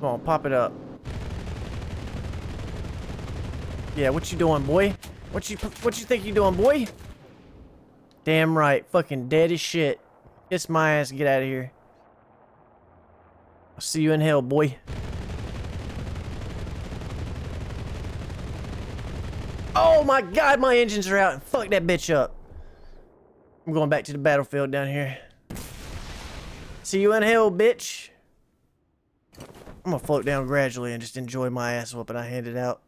Come on, pop it up. Yeah, what you doing, boy? What you what you think you doing, boy? Damn right, fucking dead as shit. Kiss my ass, get out of here. I'll see you in hell, boy. Oh my god, my engines are out. Fuck that bitch up. I'm going back to the battlefield down here. See you in hell, bitch. I'm gonna float down gradually and just enjoy my ass whooping I handed out.